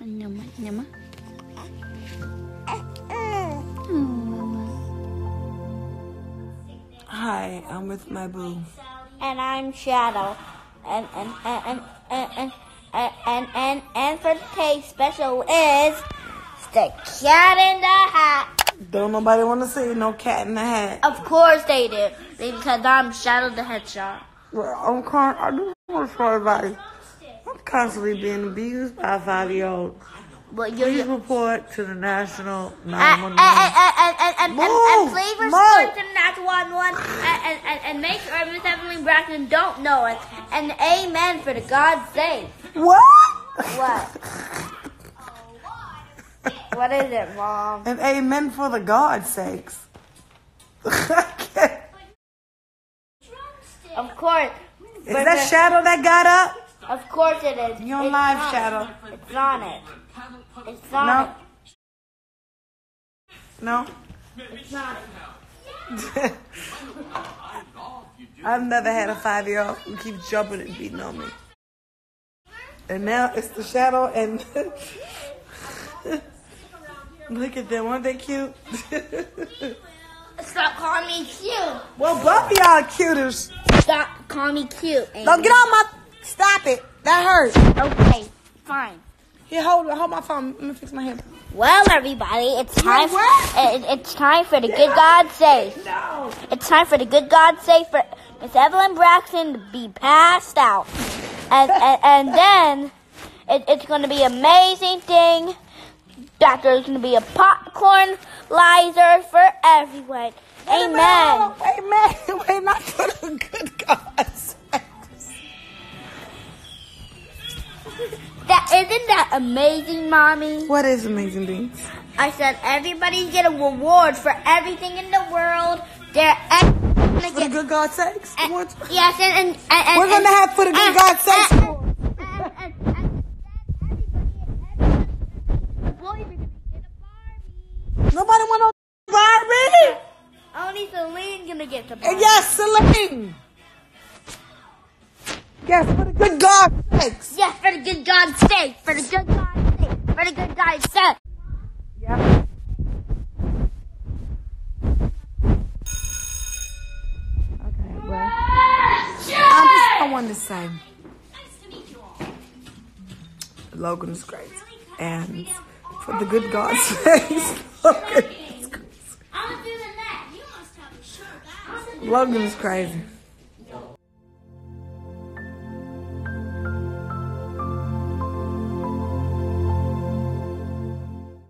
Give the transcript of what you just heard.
Nyama, nyama. Hi, I'm with my boo. And I'm Shadow. And and and and and and and and, and, and for today's special is the cat in the hat. Don't nobody want to see no cat in the hat. Of course they do. Because I'm Shadow the Headshot. Well, I'm con- I do want to tell everybody. Constantly being abused by a five-year-old. But you're, Please you're report to the national and, and, 911. and, and, and, and, and please move. to one one and, and, and, and make sure Miss Evelyn Braxton don't know it. And amen for the God's sake. What? What? what is it, Mom? and amen for the God's sakes. Of course. Is that Shadow that got up? Of course it is. You on It's live, on Shadow? It's on it. It's on No. it. No? It's on. I've never had a five-year-old who keeps jumping and beating on me. And now it's the Shadow and... Look at them, aren't they cute? Stop calling me cute. well, both of y'all are cutest. Stop calling me cute. Amy. Don't get on my... Stop it. That hurts. Okay, fine. Here, hold, hold my phone. Let me fix my hair. Well, everybody, it's time. what? It, it's time for the good God safe. No. It's time for the good God safe for Miss Evelyn Braxton to be passed out, and and, and then it, it's going to be amazing thing. That there's going to be a popcorn lizer for everyone. Amen. Wait a minute. Wait, not for the good that amazing, mommy. What is amazing beans? I said everybody's get a reward for everything in the world. They're gonna For the get good God's sakes? Eh, and- yes, and, and, and, We're gonna have for the good eh, eh, everybody- everybody- gonna get a Barbie. Nobody want no Barbie. Only Celine's gonna get the Barbie. yes, Celine. Yes, for the good God's sakes. Yes, for the good God's sake. For the good God's sake. For the good God's sake. Yeah. Okay, well, I just I wanted to say, Logan is great, and for the good God's sakes, Logan is crazy. Logan is crazy.